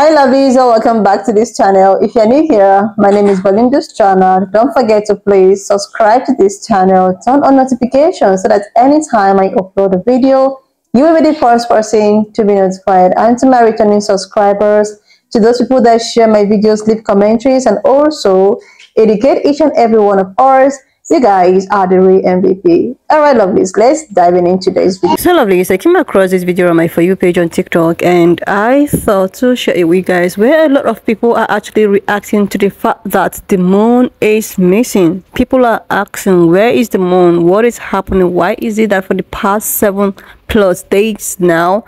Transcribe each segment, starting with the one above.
Hi lovies and welcome back to this channel. If you're new here, my name is Belinda's channel. Don't forget to please subscribe to this channel, turn on notifications so that anytime I upload a video, you will be the first person to be notified. And to my returning subscribers, to those people that share my videos, leave commentaries, and also educate each and every one of us you guys are the real MVP. Alright lovelies, let's dive in into today's video. So lovelies, I came across this video on my For You page on TikTok and I thought to share it with you guys where a lot of people are actually reacting to the fact that the moon is missing. People are asking where is the moon? What is happening? Why is it that for the past seven plus days now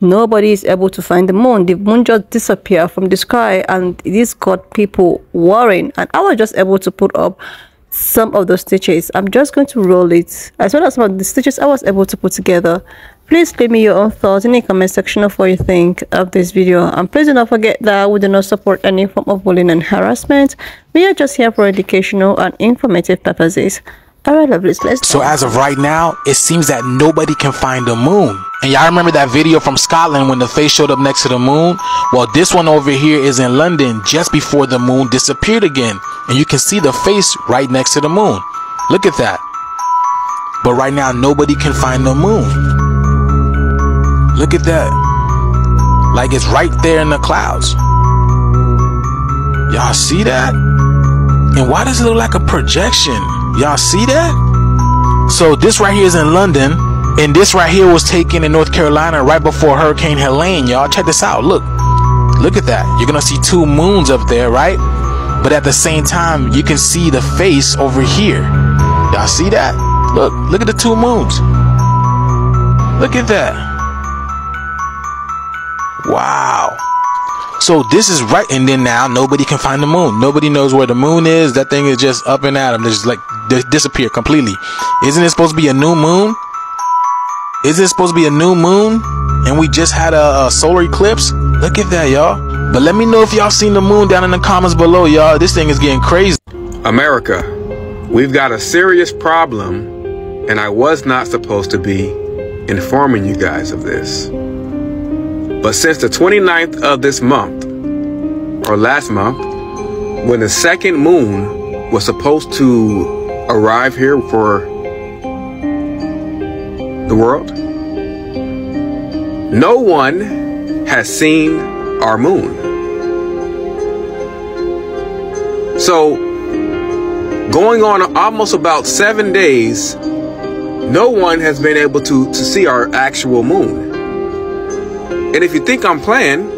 nobody is able to find the moon the moon just disappeared from the sky and this got people worrying and i was just able to put up some of the stitches. I'm just going to roll it. As well as some of the stitches i was able to put together. Please leave me your own thoughts in the comment section of what you think of this video. And please do not forget that we do not support any form of bullying and harassment. We are just here for educational and informative purposes. All right lovelies let's so as of right now it seems that nobody can find the moon and y'all remember that video from Scotland when the face showed up next to the moon? Well, this one over here is in London just before the moon disappeared again. And you can see the face right next to the moon. Look at that. But right now, nobody can find the moon. Look at that. Like it's right there in the clouds. Y'all see that? And why does it look like a projection? Y'all see that? So this right here is in London and this right here was taken in North Carolina right before Hurricane Helene, y'all. Check this out. Look. Look at that. You're to see two moons up there, right? But at the same time, you can see the face over here. Y'all see that? Look. Look at the two moons. Look at that. Wow. So this is right, and then now nobody can find the moon. Nobody knows where the moon is. That thing is just up and at them. Just like disappear completely. Isn't it supposed to be a new moon? Is it supposed to be a new moon? And we just had a, a solar eclipse? Look at that, y'all. But let me know if y'all seen the moon down in the comments below, y'all. This thing is getting crazy. America, we've got a serious problem, and I was not supposed to be informing you guys of this. But since the 29th of this month, or last month, when the second moon was supposed to arrive here for the world. No one has seen our moon. So, going on almost about seven days, no one has been able to, to see our actual moon. And if you think I'm playing,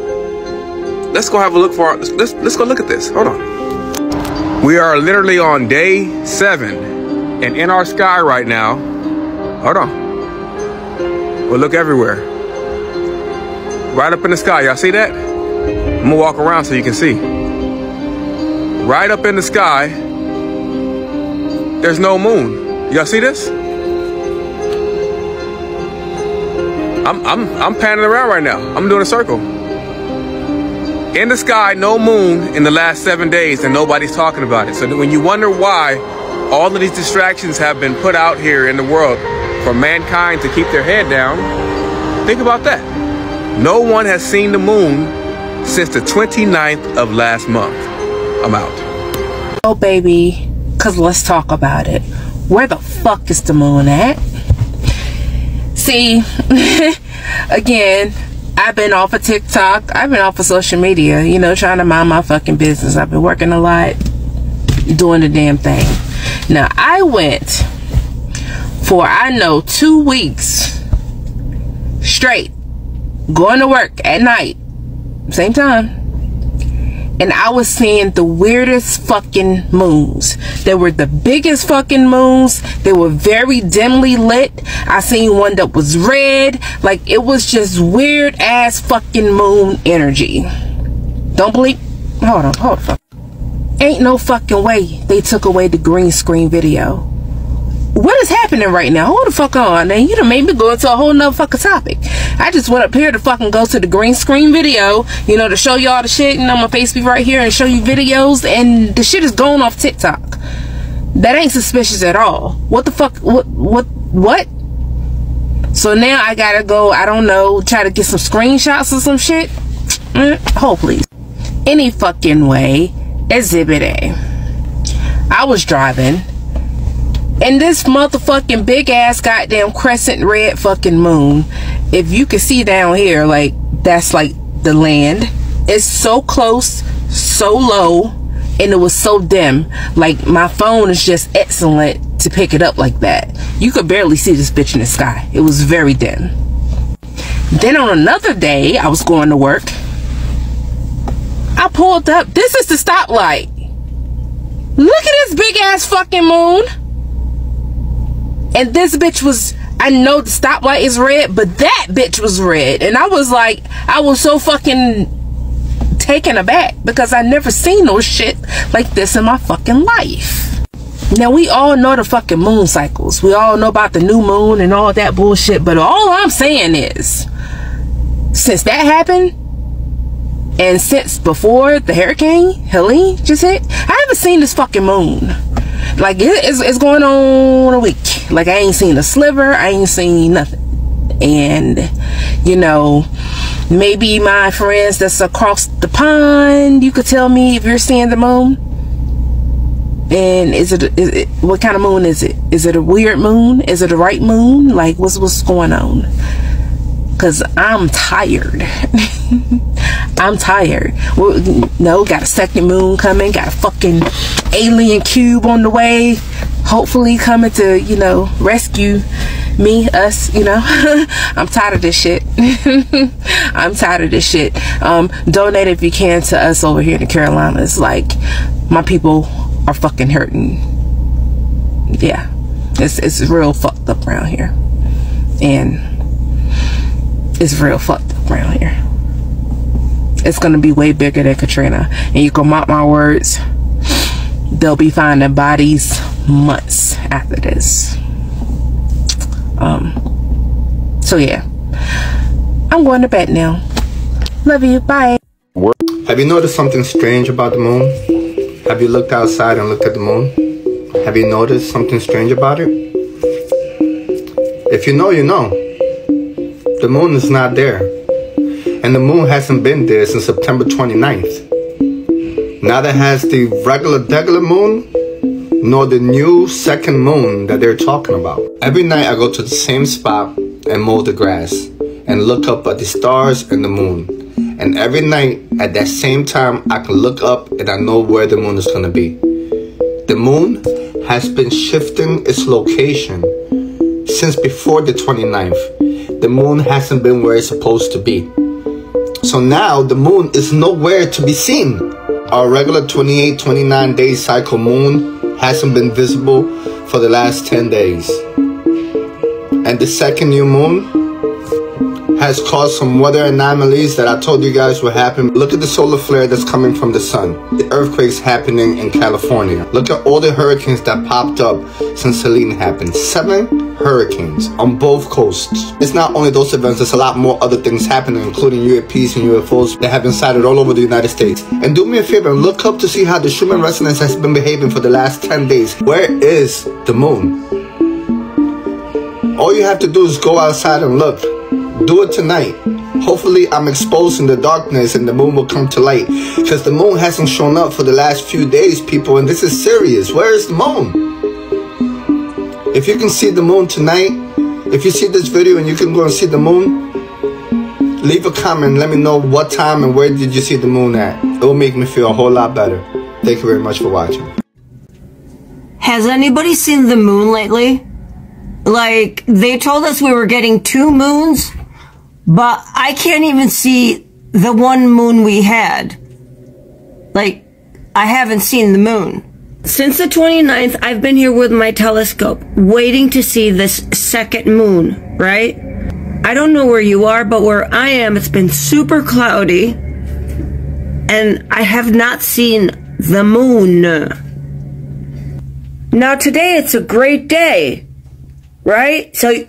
let's go have a look for our, let's, let's go look at this. Hold on. We are literally on day seven, and in our sky right now, hold on. But look everywhere. Right up in the sky. Y'all see that? I'm gonna walk around so you can see. Right up in the sky, there's no moon. Y'all see this? I'm, I'm, I'm panning around right now. I'm doing a circle. In the sky, no moon in the last seven days, and nobody's talking about it. So when you wonder why all of these distractions have been put out here in the world, for mankind to keep their head down, think about that. No one has seen the moon since the 29th of last month. I'm out. Oh, baby, because let's talk about it. Where the fuck is the moon at? See, again, I've been off of TikTok. I've been off of social media, you know, trying to mind my fucking business. I've been working a lot, doing the damn thing. Now, I went for I know two weeks straight going to work at night, same time. And I was seeing the weirdest fucking moons. They were the biggest fucking moons. They were very dimly lit. I seen one that was red. Like it was just weird ass fucking moon energy. Don't believe. Hold on, hold on. Ain't no fucking way they took away the green screen video what is happening right now? Hold the fuck on. And you done made me go into a whole nother fucking topic. I just went up here to fucking go to the green screen video, you know, to show y'all the shit, and I'm gonna face be right here and show you videos, and the shit is going off TikTok. That ain't suspicious at all. What the fuck? What? What? What? So now I gotta go, I don't know, try to get some screenshots or some shit. Mm, hold please. Any fucking way. Exhibit A. I was driving. And this motherfucking big ass goddamn crescent red fucking moon. If you can see down here, like, that's like the land. It's so close, so low, and it was so dim. Like, my phone is just excellent to pick it up like that. You could barely see this bitch in the sky. It was very dim. Then on another day, I was going to work. I pulled up. This is the stoplight. Look at this big ass fucking moon. And this bitch was, I know the stoplight is red, but that bitch was red. And I was like, I was so fucking taken aback because I never seen no shit like this in my fucking life. Now we all know the fucking moon cycles. We all know about the new moon and all that bullshit. But all I'm saying is, since that happened, and since before the hurricane Helene just hit, I haven't seen this fucking moon. Like it's, it's going on a week. Like I ain't seen a sliver. I ain't seen nothing. And you know, maybe my friends that's across the pond, you could tell me if you're seeing the moon. And is it, is it what kind of moon is it? Is it a weird moon? Is it a right moon? Like what's what's going on? Cause I'm tired. I'm tired. Well, no, got a second moon coming. Got a fucking alien cube on the way. Hopefully coming to you know rescue me, us, you know. I'm tired of this shit. I'm tired of this shit. Um, donate if you can to us over here in the Carolinas. Like my people are fucking hurting. Yeah, it's it's real fucked up around here, and it's real fucked up around here. It's gonna be way bigger than Katrina, and you can mock my words. They'll be finding bodies months after this. Um. So yeah, I'm going to bed now. Love you. Bye. Have you noticed something strange about the moon? Have you looked outside and looked at the moon? Have you noticed something strange about it? If you know, you know. The moon is not there. And the moon hasn't been there since September 29th. Neither has the regular degular moon nor the new second moon that they're talking about. Every night I go to the same spot and mow the grass and look up at the stars and the moon. And every night at that same time, I can look up and I know where the moon is going to be. The moon has been shifting its location since before the 29th. The moon hasn't been where it's supposed to be. So now the moon is nowhere to be seen. Our regular 28, 29 day cycle moon hasn't been visible for the last 10 days. And the second new moon has caused some weather anomalies that I told you guys would happen. Look at the solar flare that's coming from the sun. The earthquakes happening in California. Look at all the hurricanes that popped up since Helene happened. Seven hurricanes on both coasts. It's not only those events, there's a lot more other things happening, including UAPs and UFOs that have been sighted all over the United States. And do me a favor and look up to see how the Schumann resonance has been behaving for the last 10 days. Where is the moon? All you have to do is go outside and look. Do it tonight. Hopefully, I'm exposing the darkness and the moon will come to light. Because the moon hasn't shown up for the last few days, people, and this is serious. Where is the moon? If you can see the moon tonight, if you see this video and you can go and see the moon, leave a comment. Let me know what time and where did you see the moon at. It will make me feel a whole lot better. Thank you very much for watching. Has anybody seen the moon lately? Like, they told us we were getting two moons but I can't even see the one moon we had. Like, I haven't seen the moon. Since the 29th, I've been here with my telescope, waiting to see this second moon, right? I don't know where you are, but where I am, it's been super cloudy, and I have not seen the moon. Now today, it's a great day, right? So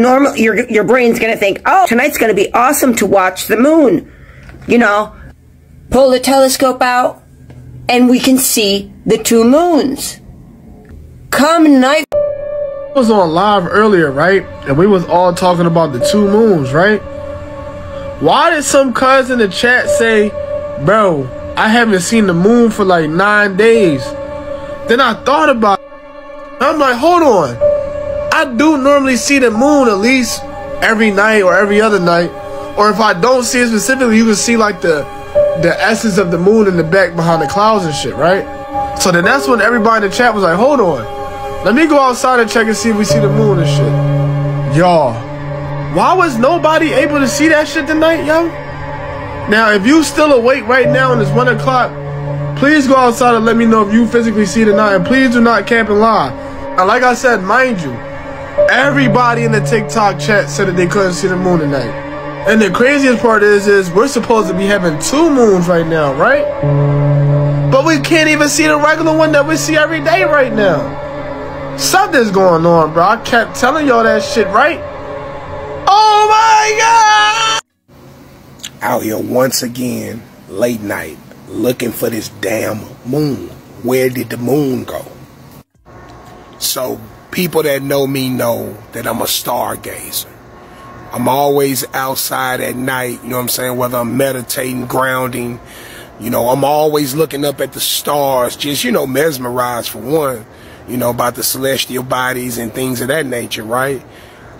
normal your your brain's gonna think, oh, tonight's gonna be awesome to watch the moon. You know, pull the telescope out, and we can see the two moons. Come night. I was on live earlier, right? And we was all talking about the two moons, right? Why did some cuz in the chat say, bro, I haven't seen the moon for like nine days? Then I thought about it. I'm like, hold on. I do normally see the moon at least every night or every other night. Or if I don't see it specifically, you can see like the the essence of the moon in the back behind the clouds and shit, right? So then that's when everybody in the chat was like, hold on. Let me go outside and check and see if we see the moon and shit. Y'all, why was nobody able to see that shit tonight, yo? Now, if you still awake right now and it's one o'clock, please go outside and let me know if you physically see it tonight. And please do not camp and lie. And like I said, mind you, everybody in the TikTok chat said that they couldn't see the moon tonight. And the craziest part is, is we're supposed to be having two moons right now, right? But we can't even see the regular one that we see every day right now. Something's going on, bro. I kept telling y'all that shit, right? Oh my god! Out here once again, late night, looking for this damn moon. Where did the moon go? So, people that know me know that I'm a stargazer. I'm always outside at night, you know what I'm saying? Whether I'm meditating, grounding, you know, I'm always looking up at the stars, just, you know, mesmerized for one, you know, about the celestial bodies and things of that nature, right?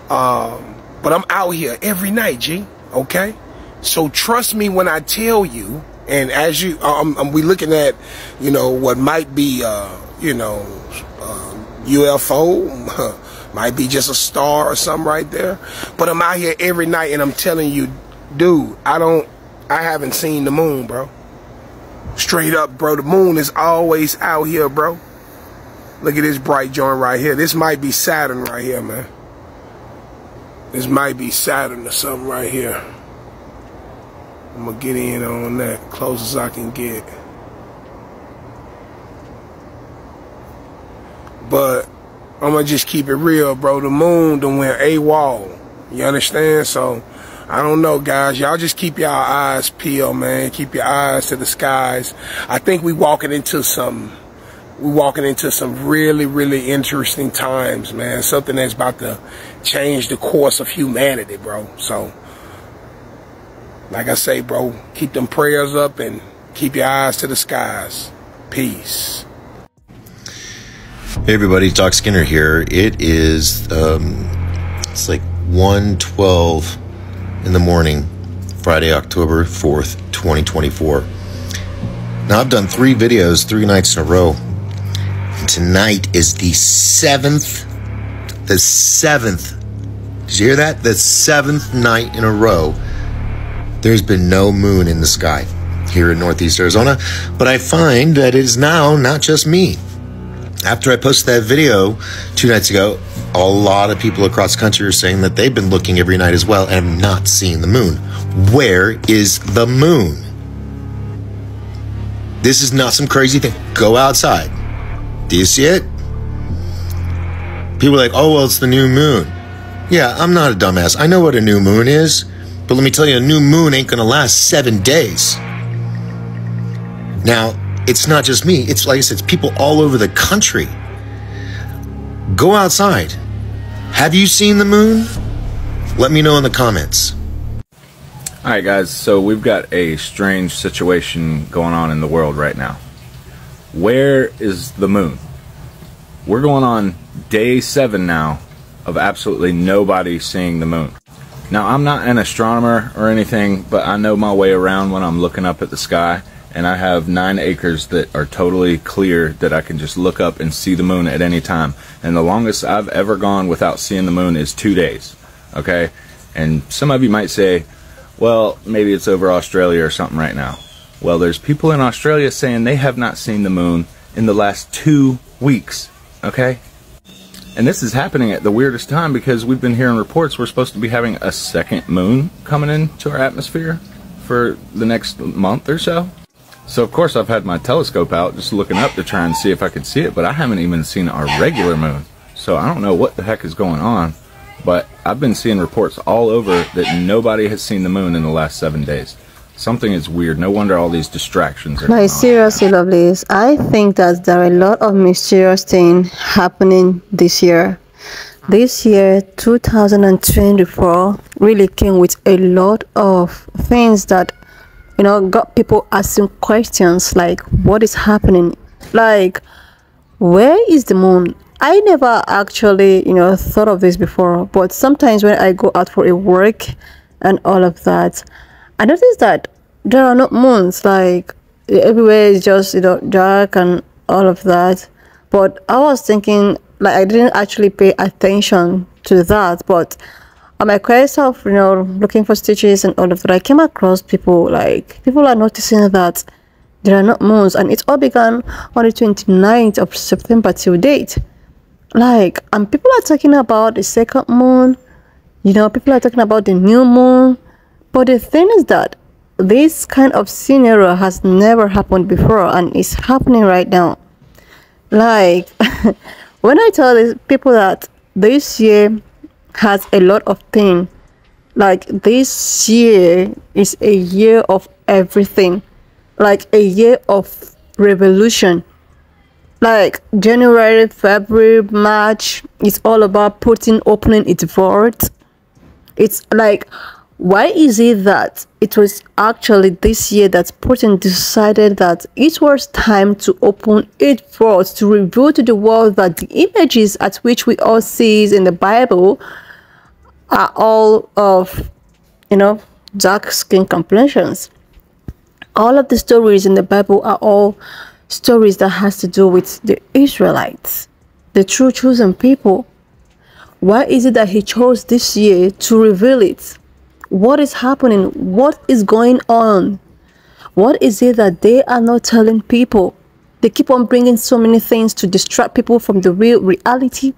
Um, but I'm out here every night, G, okay? So trust me when I tell you, and as you, um, um we looking at, you know, what might be, uh, you know, UFO, Might be just a star or something right there. But I'm out here every night and I'm telling you, dude, I don't, I haven't seen the moon, bro. Straight up, bro. The moon is always out here, bro. Look at this bright joint right here. This might be Saturn right here, man. This might be Saturn or something right here. I'm going to get in on that close as I can get. But I'm gonna just keep it real, bro. The moon done went AWOL. You understand? So, I don't know, guys. Y'all just keep y'all eyes peeled, man. Keep your eyes to the skies. I think we walking into some, we walking into some really, really interesting times, man. Something that's about to change the course of humanity, bro. So, like I say, bro, keep them prayers up and keep your eyes to the skies. Peace. Hey everybody, Doc Skinner here. It is um, it's like 1.12 in the morning, Friday, October 4th, 2024. Now I've done three videos three nights in a row. And tonight is the seventh, the seventh. Did you hear that? The seventh night in a row. There's been no moon in the sky here in Northeast Arizona, but I find that it is now not just me after I posted that video two nights ago, a lot of people across the country are saying that they've been looking every night as well and not seen the moon. Where is the moon? This is not some crazy thing. Go outside. Do you see it? People are like, oh, well, it's the new moon. Yeah, I'm not a dumbass. I know what a new moon is. But let me tell you, a new moon ain't going to last seven days. Now, it's not just me. It's like I said, it's people all over the country. Go outside. Have you seen the moon? Let me know in the comments. Alright guys, so we've got a strange situation going on in the world right now. Where is the moon? We're going on day seven now of absolutely nobody seeing the moon. Now, I'm not an astronomer or anything, but I know my way around when I'm looking up at the sky and I have nine acres that are totally clear that I can just look up and see the moon at any time. And the longest I've ever gone without seeing the moon is two days. Okay? And some of you might say, well, maybe it's over Australia or something right now. Well, there's people in Australia saying they have not seen the moon in the last two weeks. Okay? And this is happening at the weirdest time because we've been hearing reports we're supposed to be having a second moon coming into our atmosphere for the next month or so. So of course I've had my telescope out just looking up to try and see if I could see it, but I haven't even seen our regular moon. So I don't know what the heck is going on, but I've been seeing reports all over that nobody has seen the moon in the last seven days. Something is weird. No wonder all these distractions are. My seriously, lovelies, I think that there are a lot of mysterious things happening this year. this year 2024 really came with a lot of things that you know got people asking questions like what is happening? Like where is the moon? I never actually you know thought of this before but sometimes when i go out for a work and all of that i notice that there are no moons. Like everywhere is just you know dark and all of that. But i was thinking like I didn't actually pay attention to that, but on my quest of you know looking for stitches and all of that, I came across people like people are noticing that there are not moons, and it all began on the 29th of September till date. Like, and people are talking about the second moon, you know, people are talking about the new moon, but the thing is that this kind of scenario has never happened before and it's happening right now. Like when I tell these people that this year has a lot of things, like this year is a year of everything, like a year of revolution. Like January, February, March, it's all about Putin opening its vault. It's like why is it that it was actually this year that Putin decided that it was time to open its vault to reveal to the world that the images at which we all see in the Bible are all of, you know, dark skin complexions. All of the stories in the Bible are all stories that has to do with the Israelites, the true chosen people. Why is it that he chose this year to reveal it? what is happening what is going on what is it that they are not telling people they keep on bringing so many things to distract people from the real reality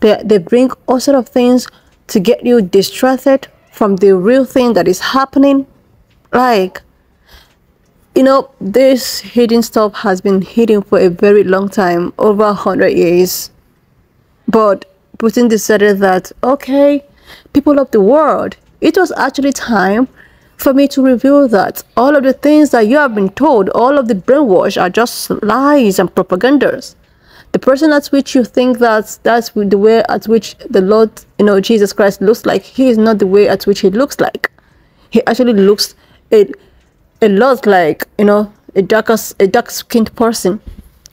they, they bring all sort of things to get you distracted from the real thing that is happening like you know this hidden stuff has been hidden for a very long time over a 100 years but putin decided that okay people of the world it was actually time for me to reveal that all of the things that you have been told, all of the brainwash are just lies and propagandas. The person at which you think that that's the way at which the Lord, you know, Jesus Christ looks like, he is not the way at which he looks like. He actually looks a, a lot like, you know, a darker, a dark-skinned person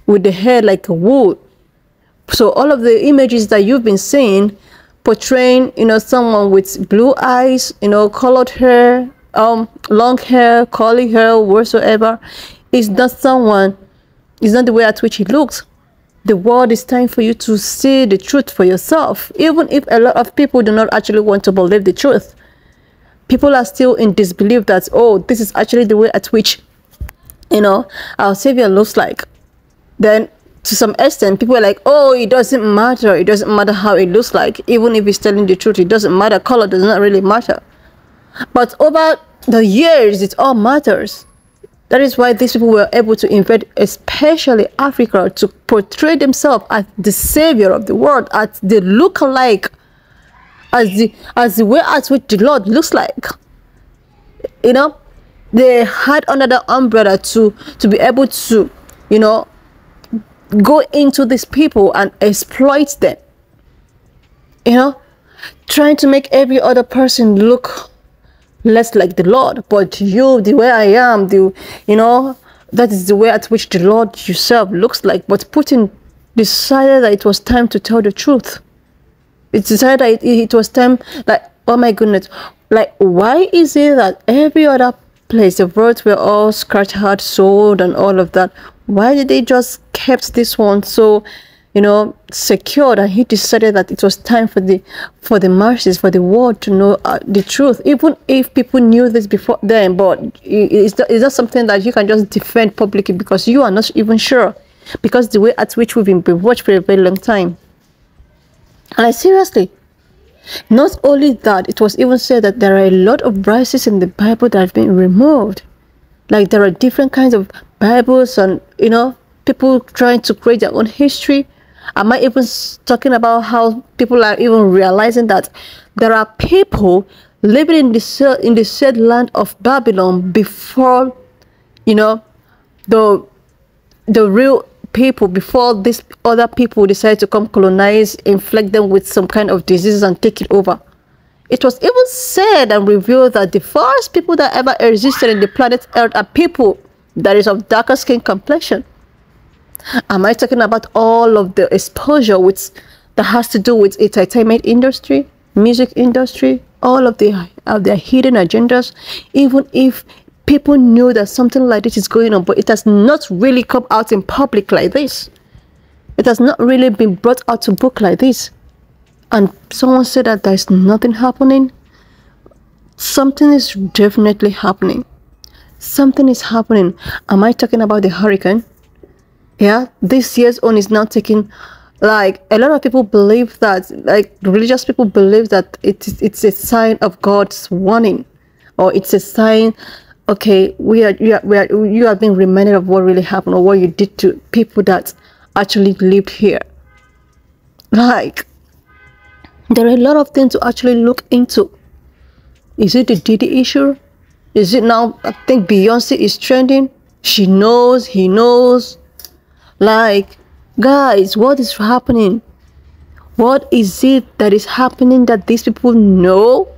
with the hair like a wool. So all of the images that you've been seeing portraying you know someone with blue eyes you know colored hair um long hair curly hair whatsoever is not someone is not the way at which he looks the world is time for you to see the truth for yourself even if a lot of people do not actually want to believe the truth people are still in disbelief that oh this is actually the way at which you know our savior looks like then to some extent, people are like, oh, it doesn't matter. It doesn't matter how it looks like. Even if he's telling the truth, it doesn't matter. Color does not really matter. But over the years, it all matters. That is why these people were able to invade, especially Africa, to portray themselves as the savior of the world, as the look-alike, as the as the way as which the Lord looks like. You know, they had another umbrella to to be able to, you know, go into these people and exploit them. You know, trying to make every other person look less like the Lord. But you, the way I am, the you know, that is the way at which the Lord yourself looks like. But Putin decided that it was time to tell the truth. It decided that it, it was time like oh my goodness. Like why is it that every other place the words were all scratched out, sold and all of that? why did they just kept this one so you know secured and he decided that it was time for the for the masses for the world to know uh, the truth even if people knew this before then. But it's, it's not something that you can just defend publicly because you are not even sure? Because the way at which we've been watched for a very long time. And i seriously not only that it was even said that there are a lot of verses in the bible that have been removed. Like there are different kinds of Bibles and you know people trying to create their own history. Am I even talking about how people are even realizing that there are people living in the in the said land of Babylon before you know the the real people before these other people decide to come colonize, inflict them with some kind of diseases and take it over. It was even said and revealed that the first people that ever existed in the planet Earth are people that is of darker skin complexion. Am I talking about all of the exposure with that has to do with entertainment industry, music industry, all of the of their hidden agendas, even if people knew that something like this is going on, but it has not really come out in public like this. It has not really been brought out to book like this. And someone said that there's nothing happening. Something is definitely happening. Something is happening. Am I talking about the hurricane? Yeah, this year's own is now taking like a lot of people believe that like religious people believe that it's it's a sign of God's warning or it's a sign okay we are you are, we are you are being reminded of what really happened or what you did to people that actually lived here. Like there are a lot of things to actually look into. Is it the Diddy issue? Is it now I think Beyonce is trending? She knows he knows like Guys, what is happening? What is it that is happening that these people know?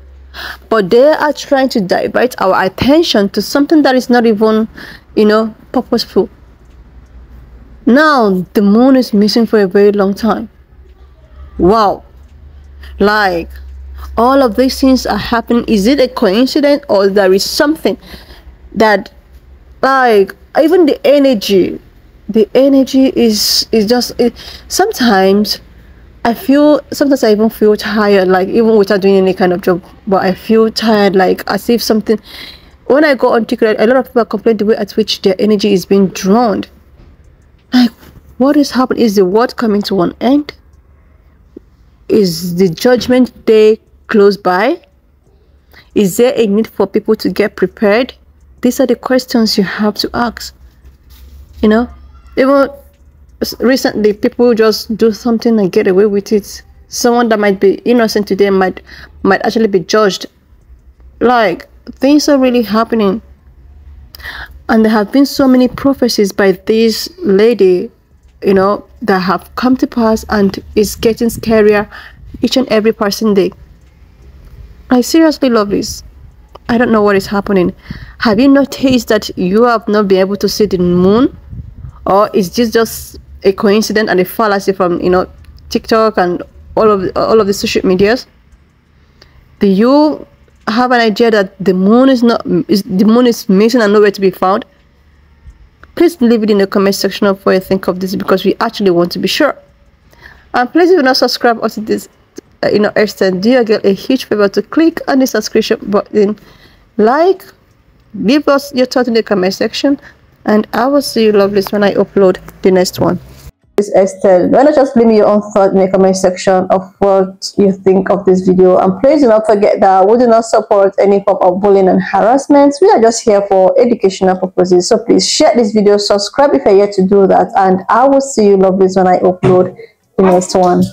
But they are trying to divert our attention to something that is not even, you know, purposeful. Now, the moon is missing for a very long time. Wow. Like, all of these things are happening. Is it a coincidence or there is something that, like, even the energy the energy is is just it, sometimes I feel sometimes I even feel tired, like even without doing any kind of job, but I feel tired, like as if something. When I go on TikTok, a lot of people complain the way at which their energy is being drawn. Like, what is happening? Is the world coming to an end? Is the judgment day close by? Is there a need for people to get prepared? These are the questions you have to ask. You know, even recently people just do something and get away with it. Someone that might be innocent today might might actually be judged. Like things are really happening. And there have been so many prophecies by this lady you know that have come to pass and is getting scarier each and every passing day. I seriously love this. I don't know what is happening. Have you noticed that you have not been able to see the moon or is this just a coincidence and a fallacy from you know TikTok and all of all of the social medias? Do you have an idea that the moon is not is the moon is missing and nowhere to be found? Please leave it in the comment section of what you think of this because we actually want to be sure. And please if you're not subscribed to this uh, you know extent, do you get a huge favor to click on the subscription button, like, leave us your thoughts in the comment section and I will see you lovelies when I upload the next one. This Estelle. Why not just leave me your own thought in the comment section of what you think of this video and please do not forget that we do not support any form of bullying and harassment. We are just here for educational purposes. So please share this video, subscribe if you're yet to do that and I will see you lovelies when I upload the next one.